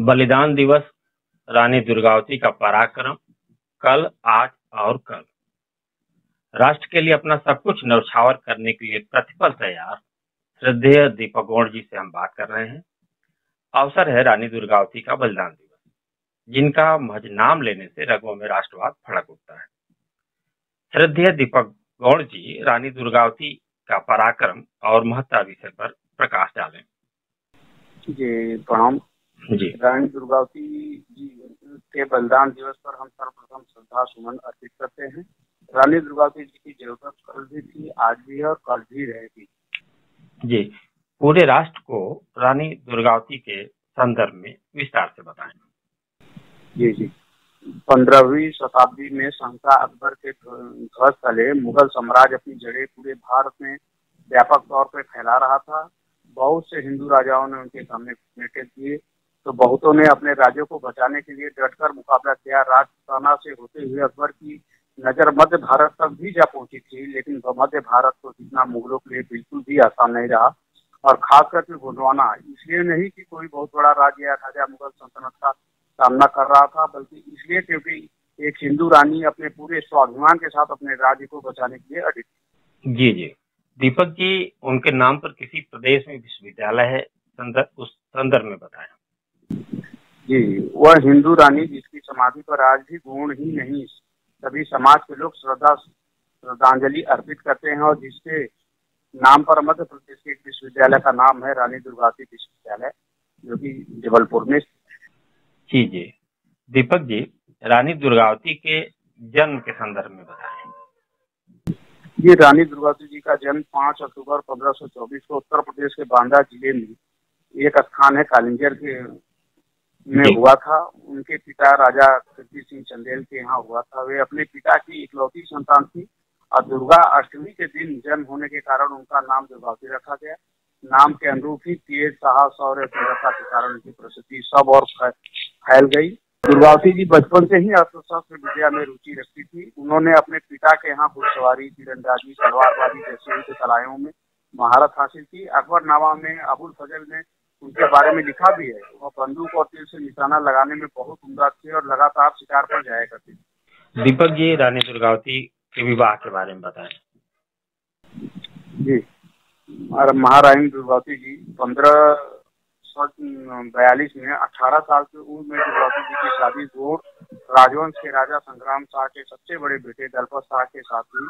बलिदान दिवस, रानी दुर्गावती का पराक्रम, कल, आज और कल। राष्ट्र के लिए अपना सब कुछ नौछावर करने के लिए प्रतिपल तैयार। श्रद्धेय दीपक गौड़ जी से हम बात कर रहे हैं। अवसर है रानी दुर्गावती का बलिदान दिवस, जिनका महज नाम लेने से रगों में राष्ट्रवाद फड़क उठता है। श्रद्धेय दीपक गौड़ जी रानी दुर्गावती का पराक्रम और महत्ता विषय पर प्रकाश डालें। जी, प्रणाम। जी। रानी दुर्गावती जी के बलिदान दिवस पर हम सर्वप्रथम श्रद्धा सुमन अर्पित करते हैं। रानी दुर्गावती जी की ज़रूरत कल भी थी आज भी है और कल भी रहेगी। जी। पूरे राष्ट्र को रानी दुर्गावती के संदर्भ में विस्तार से बताएँ। जी जी। पंद्रहवीं शताब्दी में शंका अकबर के ध्वज तले मुगल साम्राज्य अपनी जड़ें पूरे भारत में व्यापक तौर पर फैला रहा था। बहुत से हिंदू राजाओं ने उनके सामने बेटे किए। तो बहुतों ने अपने राज्यों को बचाने के लिए डटकर मुकाबला किया। राजस्थाना से होते हुए अकबर की नज़र मध्य भारत तक भी जा पहुँची थी, लेकिन मध्य भारत को जीतना मुगलों के लिए बिल्कुल भी आसान नहीं रहा और खास करके गोंडवाना। इसलिए नहीं कि कोई बहुत बड़ा राज्य या राजा मुगल सल्तनत का सामना कर रहा था, बल्कि इसलिए क्योंकि एक हिंदू रानी अपने पूरे स्वाभिमान के साथ अपने राज्य को बचाने के लिए अडित थी। जी जी। दीपक जी, उनके नाम पर किसी प्रदेश में विश्वविद्यालय है? संदर्भ उस संदर्भ में बताएँ। जी वह हिंदू रानी जिसकी समाधि पर आज भी गुण ही नहीं सभी समाज के लोग श्रद्धा श्रद्धांजलि अर्पित करते हैं और जिसके नाम पर मध्य प्रदेश के एक विश्वविद्यालय का नाम है रानी दुर्गावती विश्वविद्यालय जो कि जबलपुर में जी जी। दीपक जी रानी दुर्गावती के जन्म के संदर्भ में बताएँ। ये रानी दुर्गावती जी का जन्म 5 अक्टूबर 1524 को उत्तर प्रदेश के बांदा ज़िले में एक स्थान है कालिंजर के में हुआ था। उनके पिता राजा कीर्ति सिंह चंदेल के यहाँ हुआ था। वे अपने पिता की इकलौती संतान थी और दुर्गा अष्टमी के दिन जन्म होने के कारण उनका नाम दुर्गावती रखा गया। नाम के अनुरूप ही तेज साहस और तीव्रता के कारण उनकी प्रसिद्धि सब और फैल गई। दुर्गावती जी बचपन से ही अस्त्र शस्त्र विद्या में रुचि रखती थी। उन्होंने अपने पिता के यहाँ घुड़सवारी तीरंदाजी तलवारबाजी जैसे कलाओं में महारत हासिल की। अकबरनामा में अबुल फजल ने उनके बारे में लिखा भी है। वह बंदूक और तीर से निशाना लगाने में बहुत उमदा थे और लगातार शिकार पर जाया करते थी। दीपक जी रानी दुर्गावती के विवाह के बारे में बताएँ। जी। और महारानी दुर्गावती जी पंद्रह सौ बयालीस में अठारह साल की उम्र में दुर्गावती जी की शादी गोड़ राजवंश के राजा संग्राम शाह के सबसे बड़े बेटे दलपत शाह के साथ हुई।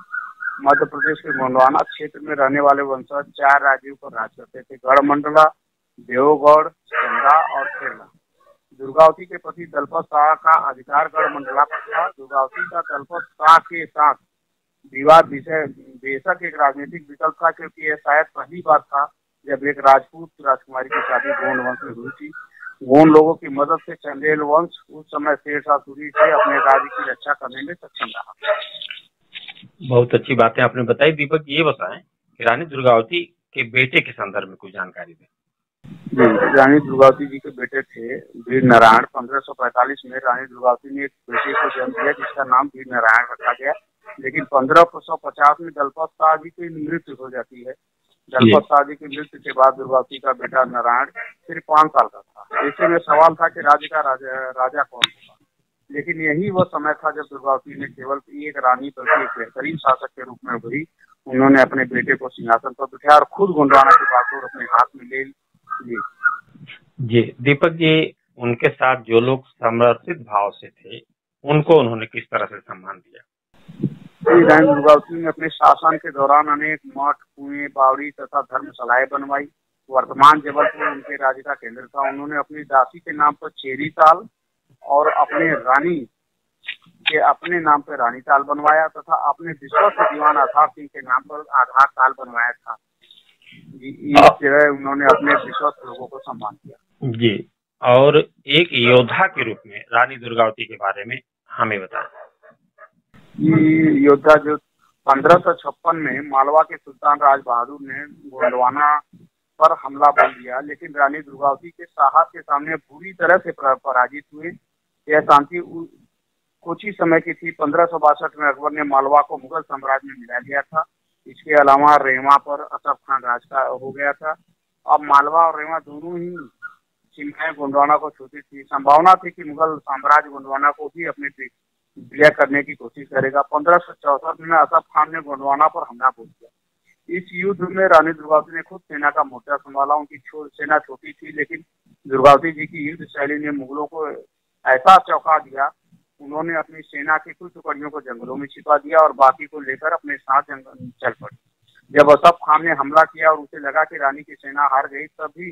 मध्य प्रदेश के गोंडवाना क्षेत्र में रहने वाले वंशज चार राज्यों पर राज करते थे। गढ़मंडला देवगढ़ चंदा और केरला दुर्गावती के पति दलपत शाह का अधिकार गढ़मंडला पर था। दुर्गावती का दलपत शाह के साथ विवाद विषय, बेशक एक राजनीतिक विकल्प था, क्योंकि यह शायद पहली बार था जब एक राजपूत राजकुमारी की शादी गोंड वंश में हुई थी। गोंड लोगों की मदद से चंदेल वंश उस समय शेरशाह सूरी से अपने राज्य की रक्षा करने में सक्षम रहा। बहुत अच्छी बातें आपने बताई। दीपक, ये बताएँ कि रानी दुर्गावती के बेटे के संदर्भ में कुछ जानकारी दें। रानी दुर्गावती जी के बेटे थे वीर नारायण। 1545 में रानी दुर्गावती ने एक बेटे को जन्म दिया जिसका नाम वीर नारायण रखा गया। लेकिन 1550 में दलपत शाह जी की मृत्यु हो जाती है। दलपत शाह जी की मृत्यु के बाद दुर्गावती का बेटा नारायण सिर्फ़ पाँच साल का था। ऐसे में सवाल था कि राज्य का राजा राजा कौन होगा? लेकिन यही वह समय था जब दुर्गावती ने केवल एक रानी बल्कि एक बेहतरीन शासक के रूप में हुई। उन्होंने अपने बेटे को सिंहासन पर बिठाया और खुद गुंडवाना की बागडोर अपने हाथ में ले। जी, दीपक जी, उनके साथ जो लोग समर्पित भाव से थे, उनको उन्होंने किस तरह से सम्मान दिया? श्री दुर्गावती ने अपने शासन के दौरान अनेक मठ, कुएँ, बावड़ी तथा धर्मशालाएँ बनवाई। वर्तमान जबलपुर उनके राज्य का केंद्र था। उन्होंने अपनी दासी के नाम पर चेरी ताल और अपने रानी के अपने नाम पर रानी ताल बनवाया तथा अपने विश्वस्त दीवान आधार सिंह के नाम पर आधार ताल बनवाया था। जी, इस उन्होंने अपने विश्वस्त लोगों को सम्मान किया। जी और एक योद्धा के रूप में रानी दुर्गावती के बारे में हमें बताएँ। योद्धा जो पंद्रह सौ छप्पन में मालवा के सुल्तान राज बहादुर ने गोंडवाना पर हमला बोल दिया लेकिन रानी दुर्गावती के साहस के सामने बुरी तरह से पराजित हुए। यह शांति कुछ ही समय की थी पंद्रह सौ बासठ में अकबर ने मालवा को मुगल साम्राज्य में मिला दिया था। इसके अलावा रेवा पर असफ खान राज का हो गया था। अब मालवा और रेवा दोनों ही सीमाएँ गोंडवाना को छूती थी। संभावना थी कि मुगल साम्राज्य गोंडवाना को भी अपने विलय करने की कोशिश करेगा। पंद्रह सौ चौसठ में असफ खान ने गोंडवाना पर हमला बोल दिया। इस युद्ध में रानी दुर्गावती ने खुद सेना का मोर्चा संभाला। उनकी छो, सेना छोटी थी लेकिन दुर्गावती जी की युद्ध शैली ने मुगलों को ऐसा चौंका दिया उन्होंने अपनी सेना की कुछ टुकड़ियों को जंगलों में छिपा दिया और बाकी को लेकर अपने साथ जंगल चल पड़ी। जब असफ खान ने हमला किया और उसे लगा कि रानी की सेना हार गई, तभी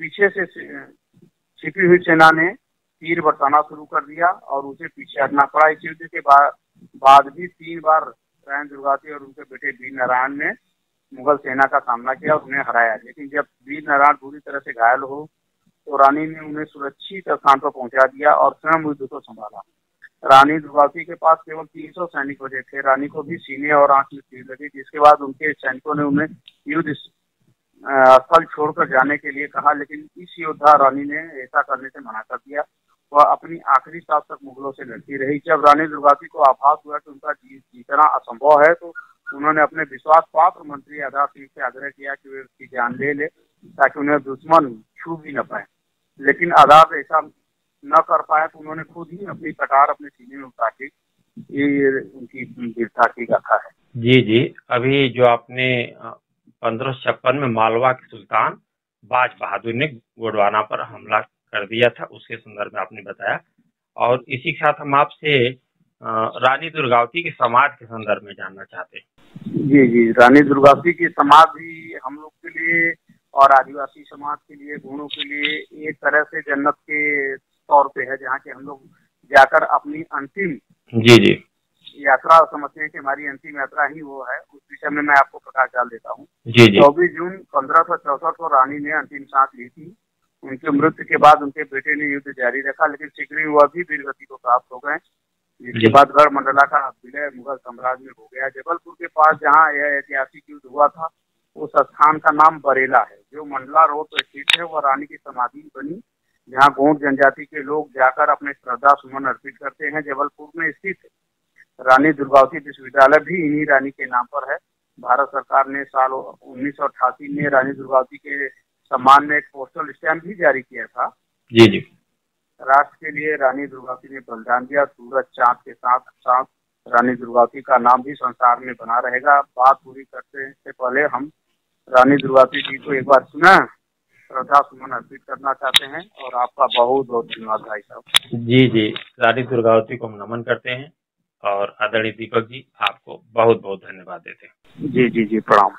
पीछे से छिपी हुई सेना ने तीर बरसाना शुरू कर दिया और उसे पीछे हटना पड़ा। इस युद्ध के बाद भी तीन बार रायन दुर्गावती और उनके बेटे वीर नारायण ने मुगल सेना का सामना किया और उन्हें हराया। लेकिन जब वीर नारायण पूरी तरह से घायल हो तो रानी ने उन्हें सुरक्षित स्थान पर पहुँचा दिया और स्वयं युद्ध को संभाला। रानी दुर्गावती के पास केवल 300 सैनिक बचे थे। रानी को भी सीने और आँख में तीर लगी, जिसके बाद उनके सैनिकों ने उन्हें युद्ध स्थल छोड़कर जाने के लिए कहा, लेकिन इस योद्धा रानी ने ऐसा करने से मना कर दिया। वह अपनी आखिरी सांस तक मुगलों से लड़ती रही। जब रानी दुर्गावती को आभास हुआ कि उनका जीत जीतना असंभव है तो उन्होंने अपने विश्वास पात्र मंत्री आधार सिंह से आग्रह किया कि वे उसकी जान ले ले, ताकि उन्हें दुश्मन छू भी न पाए। लेकिन आधार ऐसा न कर पाया तो उन्होंने खुद ही अपनी कटार अपने सीने में उतार के ये उनकी वीरता की गाथा है। जी जी। अभी जो आपने पंद्रह में मालवा के सुल्तान बाज बहादुर ने गोडवाना पर हमला कर दिया था उसके संदर्भ में आपने बताया। और इसी के साथ हम आपसे रानी दुर्गावती के समाज के संदर्भ में जानना चाहते हैं। जी जी। रानी दुर्गावती की समाज भी हम लोग के लिए और आदिवासी समाज के लिए गुणों के लिए एक तरह से जन्नत के तौर पे है जहाँ के हम लोग जाकर अपनी अंतिम जी जी। यात्रा समझते हैं कि हमारी अंतिम यात्रा ही वो है उस विषय में मैं आपको प्रकाश डाल देता हूँ। जी जी। चौबीस जून पंद्रह सौ चौसठ को रानी ने अंतिम सांस ली थी। उनके मृत्यु के बाद उनके बेटे ने युद्ध जारी रखा लेकिन शीघ्र ही वह भी वीरगति को प्राप्त हो गए। जिसके बाद गढ़ मंडला का विलय मुगल साम्राज्य में हो गया। जबलपुर के पास जहाँ यह ऐतिहासिक युद्ध हुआ था उस स्थान का नाम बरेला है। जो मंडला रोड पर स्थित है वह रानी की समाधि बनी। जहाँ गोंड जनजाति के लोग जाकर अपने श्रद्धा सुमन अर्पित करते हैं जबलपुर में स्थित रानी दुर्गावती विश्वविद्यालय भी इन्हीं रानी के नाम पर है। भारत सरकार ने साल उन्नीस सौ अठासी में रानी दुर्गावती के सम्मान में एक पोस्टल स्टैम्प भी जारी किया था। जी जी। राष्ट्र के लिए रानी दुर्गावती ने बलिदान दिया। सूरज चाँद के साथ साथ रानी दुर्गावती का नाम भी संसार में बना रहेगा। बात पूरी करते से पहले हम रानी दुर्गावती जी को एक बार सुना श्रद्धा सुमन अर्पित करना चाहते हैं और आपका बहुत बहुत धन्यवाद भाई साहब। जी जी रानी दुर्गावती को हम नमन करते हैं और आदरणीय दीपक जी आपको बहुत बहुत धन्यवाद देते हैं। जी जी जी प्रणाम।